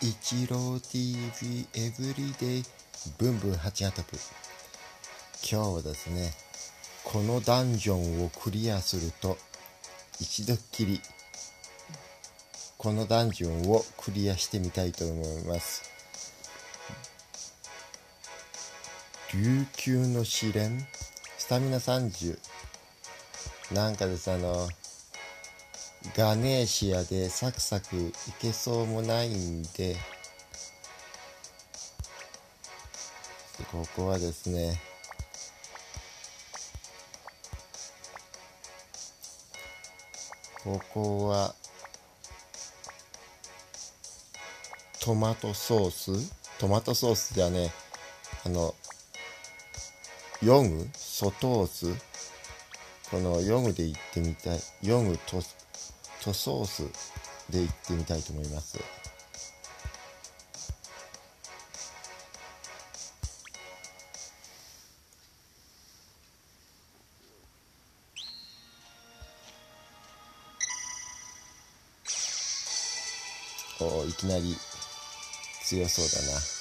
一郎 TV エブリデイブンブン8型部今日はですねこのダンジョンをクリアすると一度っきりこのダンジョンをクリアしてみたいと思います。琉球の試練？スタミナ30なんかですあのガネーシアでサクサクいけそうもないんで。ここはですね。ここはトマトソース？トマトソースじゃねあのヨグソトース？このヨグで行ってみたい。ヨグとトソースで行ってみたいと思います。おいきなり強そうだな。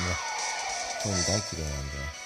ね。トーン大嫌いなんで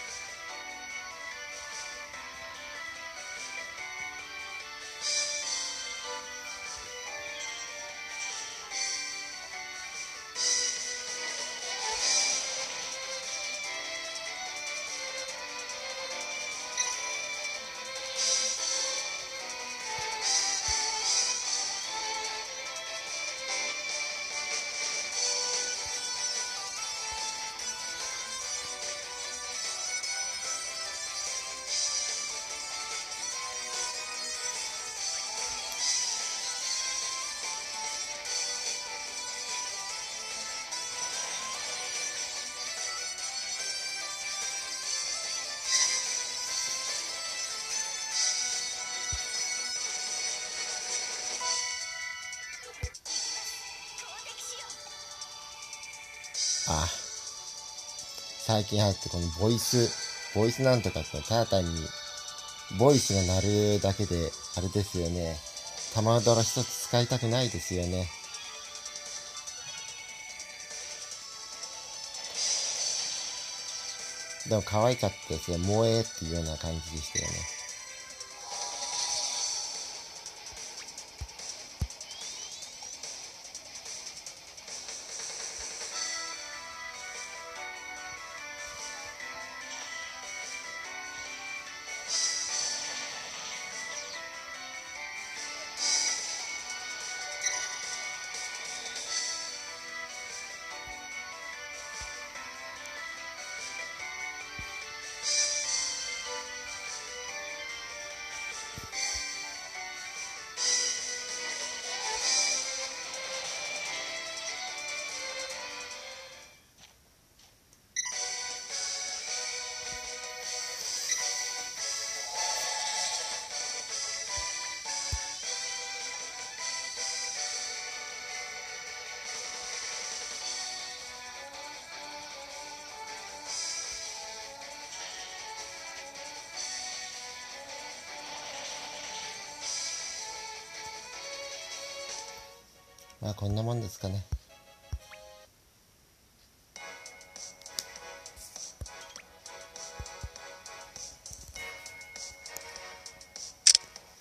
あ最近入ってこのボイスボイスなんとかってただ単にボイスが鳴るだけであれですよね。玉ドラ一つ使いたくないですよね。でも可愛かったですね。萌えっていうような感じでしたよね。まあこんなもんですかね。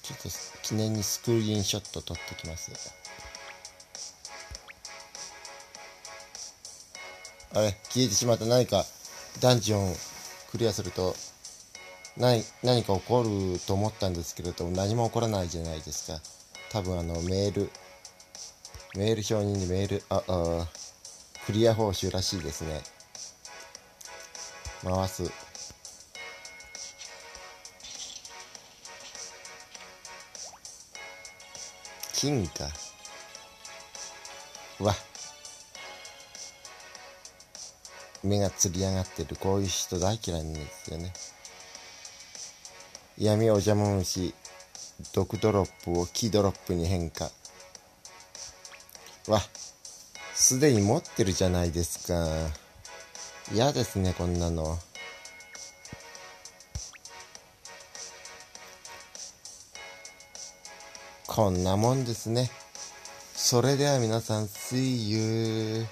ちょっと記念にスクリーンショット撮ってきます。あれ消えてしまった。何かダンジョンクリアすると何何か起こると思ったんですけれども何も起こらないじゃないですか。多分あのメールメール承認にメール、あ、あクリア報酬らしいですね。回す。金か。うわ。目がつり上がってる。こういう人大嫌いなんですよね。闇お邪魔虫、毒ドロップを木ドロップに変化。わすでに持ってるじゃないですか。嫌ですねこんなの。こんなもんですね。それでは皆さん See you